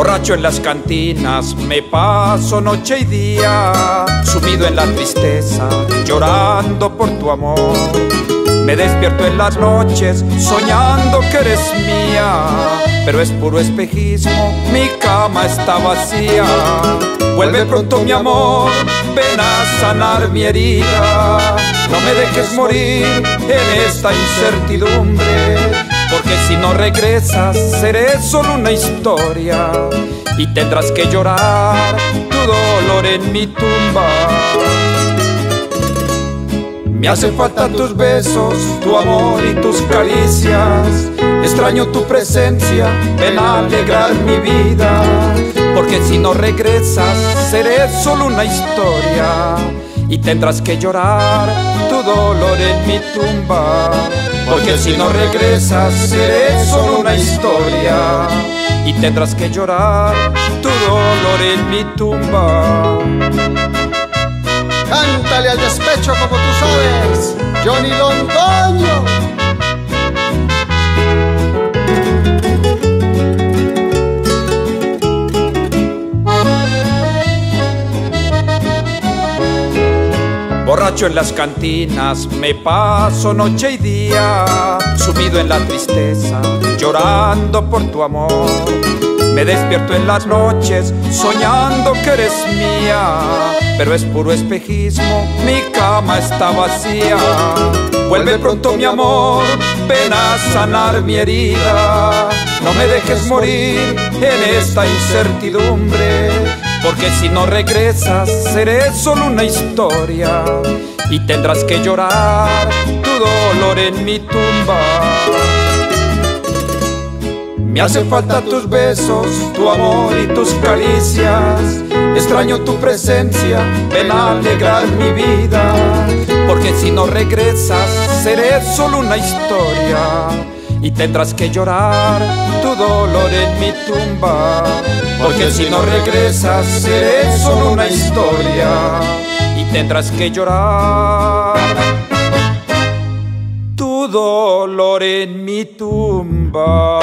Borracho en las cantinas, me paso noche y día, sumido en la tristeza, llorando por tu amor. Me despierto en las noches, soñando que eres mía, pero es puro espejismo, mi cama está vacía. Vuelve pronto mi amor, ven a sanar mi herida, no me dejes morir en esta incertidumbre porque si no regresas seré solo una historia y tendrás que llorar tu dolor en mi tumba. Me hacen falta tus besos, tu amor y tus caricias. Extraño tu presencia, ven a alegrar mi vida. Porque si no regresas, seré solo una historia. Y tendrás que llorar tu dolor en mi tumba. Porque si no regresas seré solo una historia y tendrás que llorar tu dolor en mi tumba. Cántale al despecho como tú sabes, Johnny Londoño. Borracho en las cantinas, me paso noche y día, sumido en la tristeza, llorando por tu amor. Me despierto en las noches, soñando que eres mía, pero es puro espejismo, mi cama está vacía. Vuelve pronto mi amor, ven a sanar mi herida, no me dejes morir en esta incertidumbre porque si no regresas seré solo una historia y tendrás que llorar tu dolor en mi tumba. Me hacen falta tus besos, tu amor y tus caricias. Extraño tu presencia, ven a alegrar mi vida. Porque si no regresas, seré solo una historia y tendrás que llorar tu dolor en mi tumba. Porque si no regresas seré solo una historia y tendrás que llorar tu dolor en mi tumba.